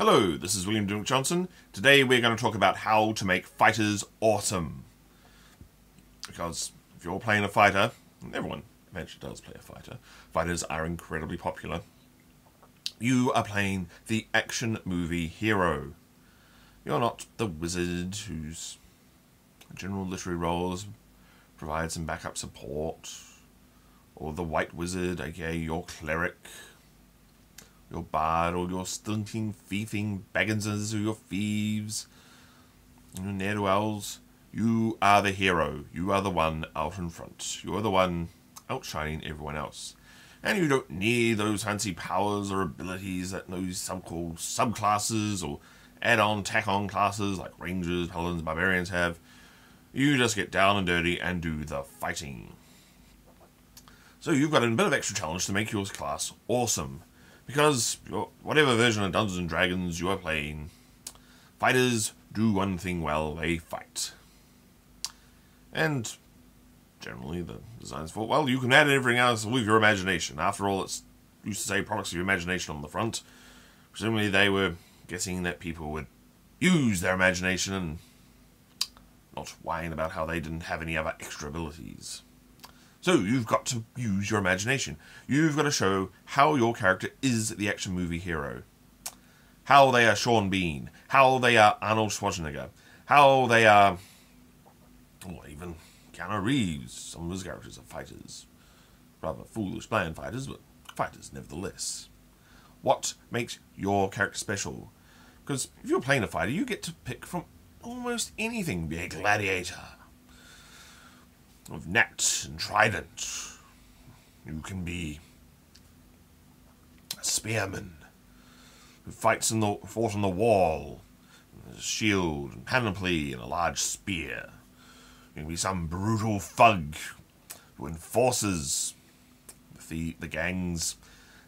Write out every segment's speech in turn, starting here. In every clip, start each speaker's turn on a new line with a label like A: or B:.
A: Hello, this is William Dymock-Johnson. Today we're going to talk about how to make fighters awesome. Because if you're playing a fighter, everyone eventually does play a fighter, fighters are incredibly popular. You are playing the action movie hero. You're not the wizard whose general literary roles provide some backup support, or the white wizard, aka your cleric, your bard, or your stunting, thieving Bagginses, or your thieves, your ne'er-do-wells. You are the hero. You are the one out in front. You are the one outshining everyone else. And you don't need those fancy powers or abilities that those some called subclasses or add-on, tack-on classes like rangers, paladins, barbarians have. You just get down and dirty and do the fighting. So you've got a bit of extra challenge to make your class awesome. Because whatever version of Dungeons and Dragons you are playing, fighters do one thing well, they fight. And generally the design's for, well, you can add everything else with your imagination. After all, it's used to say products of your imagination on the front. Presumably they were guessing that people would use their imagination and not whine about how they didn't have any other extra abilities. So you've got to use your imagination. You've got to show how your character is the action movie hero. How they are Sean Bean. How they are Arnold Schwarzenegger. How they are... or even Keanu Reeves. Some of his characters are fighters. Rather foolish bland fighters, but fighters nevertheless. What makes your character special? Because if you're playing a fighter, you get to pick from almost anything. Be a gladiator of net and trident. You can be a spearman who fights in the fought on the wall, with a shield and panoply and a large spear. You can be some brutal thug who enforces the the gang's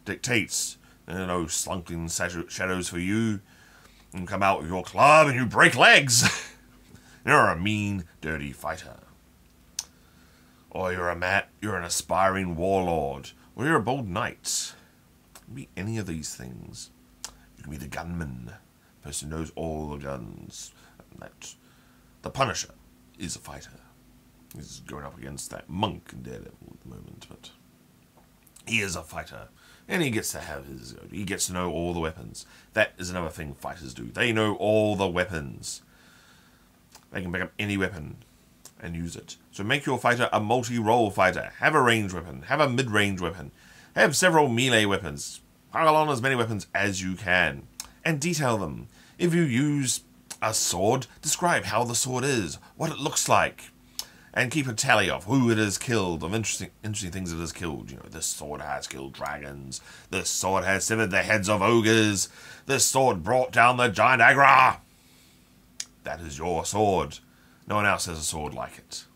A: dictates. There are no slunking shadows for you. You come out with your club and you break legs. You're a mean, dirty fighter or you're a mat, you're an aspiring warlord, or you're a bold knight. You can be any of these things. You can be the gunman, the person who knows all the guns. that the Punisher is a fighter. He's going up against that monk in Daredevil at the moment, but he is a fighter. And he gets to have his, he gets to know all the weapons. That is another thing fighters do. They know all the weapons. They can pick up any weapon and use it. So make your fighter a multi-role fighter. Have a range weapon. Have a mid-range weapon. Have several melee weapons. Pile on as many weapons as you can. And detail them. If you use a sword, describe how the sword is, what it looks like. And keep a tally of who it has killed, of interesting interesting things it has killed. You know, this sword has killed dragons. This sword has severed the heads of ogres. This sword brought down the giant Agra. That is your sword. No one else has a sword like it.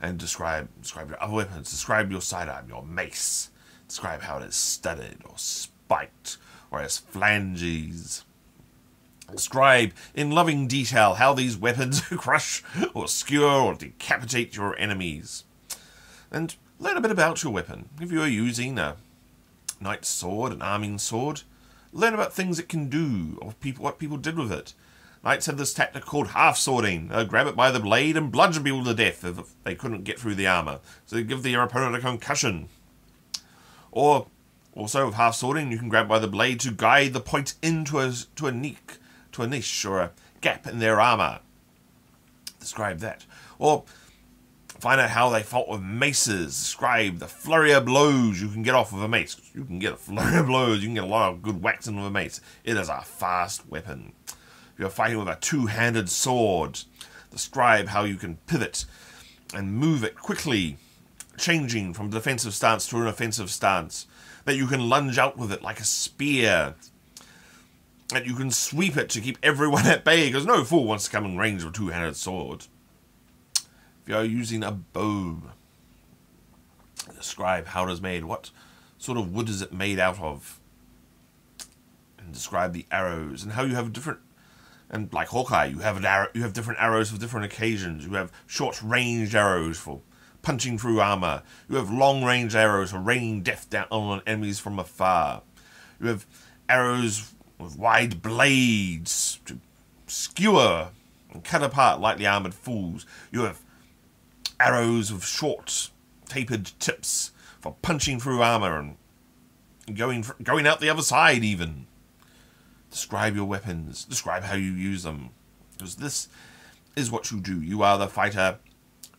A: And describe describe your other weapons. Describe your sidearm, your mace. Describe how it is studded or spiked or has flanges. Describe in loving detail how these weapons crush or skewer or decapitate your enemies. And learn a bit about your weapon. If you are using a knight's sword, an arming sword, learn about things it can do or people, what people did with it. Knights have this tactic called half swording. They grab it by the blade and bludgeon people to death if they couldn't get through the armor. So they give their opponent a concussion. Or also with half swording, you can grab by the blade to guide the point into a to a niche, to a niche or a gap in their armor. Describe that. Or find out how they fought with maces. Describe the flurry of blows you can get off with a mace. You can get a flurry of blows. You can get a lot of good whacks with a mace. It is a fast weapon. You're fighting with a two-handed sword. Describe how you can pivot and move it quickly, changing from defensive stance to an offensive stance. That you can lunge out with it like a spear. That you can sweep it to keep everyone at bay, because no fool wants to come in range of a two-handed sword. If you're using a bow, describe how it is made. What sort of wood is it made out of? And describe the arrows and how you have different and like Hawkeye, you have an arrow, you have different arrows for different occasions. You have short range arrows for punching through armor. You have long range arrows for raining death down on enemies from afar. You have arrows with wide blades to skewer and cut apart lightly armored fools. You have arrows with short, tapered tips for punching through armor and going going out the other side. Even describe your weapons. Describe how you use them, because this is what you do. You are the fighter.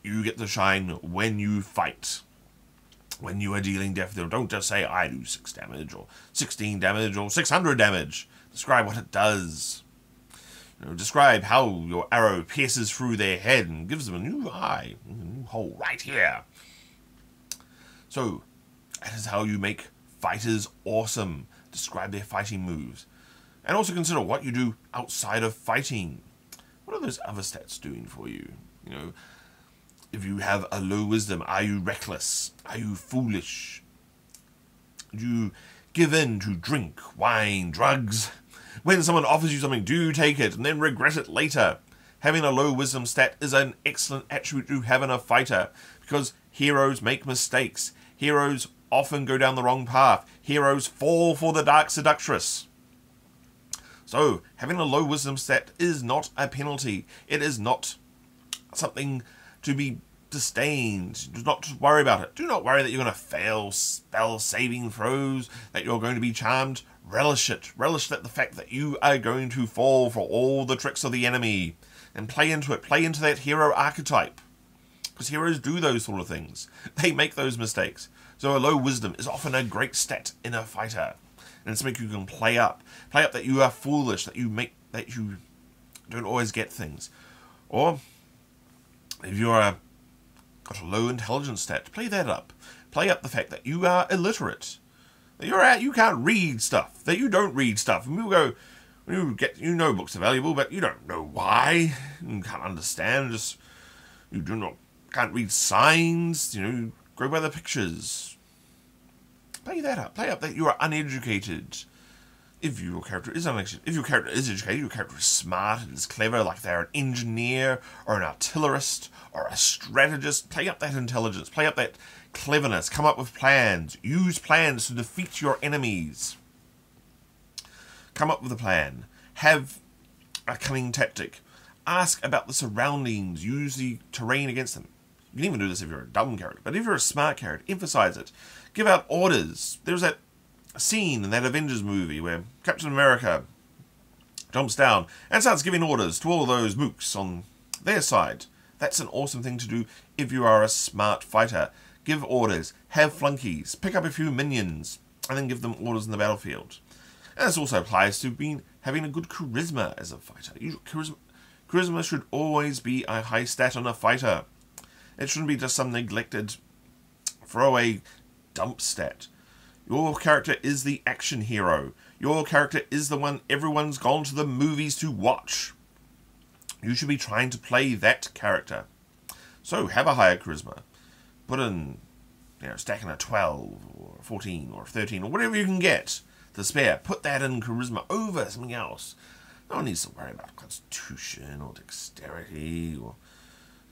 A: You get to shine when you fight. When you are dealing death, don't just say I do six damage or sixteen damage or six hundred damage. Describe what it does. You know, describe how your arrow pierces through their head and gives them a new eye, a new hole right here. So, that is how you make fighters awesome. Describe their fighting moves. And also consider what you do outside of fighting. What are those other stats doing for you? You know, if you have a low wisdom, are you reckless? Are you foolish? Do you give in to drink, wine, drugs? When someone offers you something, do you take it and then regret it later? Having a low wisdom stat is an excellent attribute to have in a fighter because heroes make mistakes. Heroes often go down the wrong path. Heroes fall for the dark seductress. So, having a low wisdom stat is not a penalty. It is not something to be disdained. Do not worry about it. Do not worry that you're going to fail spell saving throws, that you're going to be charmed. Relish it. Relish that the fact that you are going to fall for all the tricks of the enemy. And play into it. Play into that hero archetype. Because heroes do those sort of things. They make those mistakes. So a low wisdom is often a great stat in a fighter and something you can play up. Play up that you are foolish, that you make that you don't always get things. Or if you're a got a low intelligence stat, play that up. Play up the fact that you are illiterate. That you're at you can't read stuff. That you don't read stuff. And people go you get you know books are valuable, but you don't know why. You can't understand, just you do not can't read signs, you know, go by the pictures Play that up. Play up that you are uneducated. If your character is uneducated, if your character is educated, your character is smart and is clever, like they're an engineer or an artillerist or a strategist, play up that intelligence, play up that cleverness, come up with plans, use plans to defeat your enemies. Come up with a plan. Have a cunning tactic. Ask about the surroundings. Use the terrain against them. You can even do this if you're a dumb character, but if you're a smart character, emphasize it give out orders. There's that scene in that Avengers movie where Captain America jumps down and starts giving orders to all those mooks on their side. That's an awesome thing to do if you are a smart fighter. Give orders, have flunkies, pick up a few minions, and then give them orders in the battlefield. And this also applies to being having a good charisma as a fighter. Charisma, charisma should always be a high stat on a fighter. It shouldn't be just some neglected throwaway dump stat. Your character is the action hero. Your character is the one everyone's gone to the movies to watch. You should be trying to play that character. So have a higher charisma. Put in, you know, stacking a 12 or 14 or 13 or whatever you can get to spare. Put that in charisma over something else. No one needs to worry about constitution or dexterity or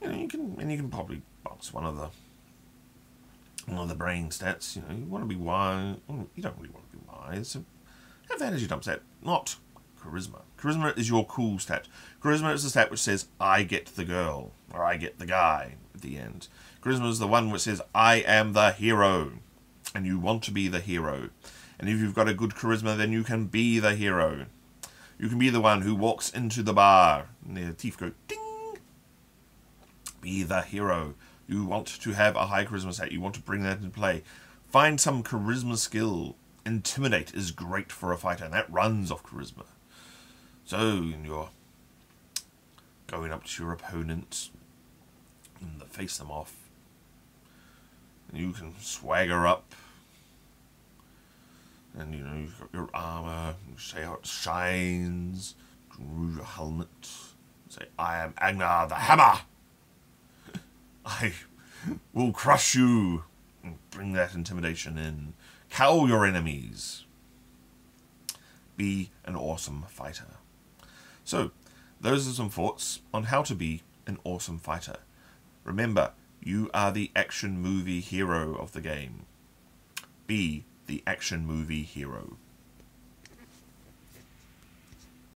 A: you know, you can and you can probably box one of the one of the brain stats. You know, you want to be wise. You don't really want to be wise. So have that as your dump stat, not charisma. Charisma is your cool stat. Charisma is the stat which says, I get the girl, or I get the guy at the end. Charisma is the one which says, I am the hero, and you want to be the hero. And if you've got a good charisma, then you can be the hero. You can be the one who walks into the bar, and the teeth go ding. Be the hero. You want to have a high charisma stat. You want to bring that into play. Find some charisma skill. Intimidate is great for a fighter, and that runs off charisma. So you're going up to your opponent and face them off. And you can swagger up. And you know, you've got your armor, you say how it shines, your helmet, say, I am Agnar the Hammer! I will crush you bring that intimidation in. Cow your enemies. Be an awesome fighter. So, those are some thoughts on how to be an awesome fighter. Remember, you are the action movie hero of the game. Be the action movie hero.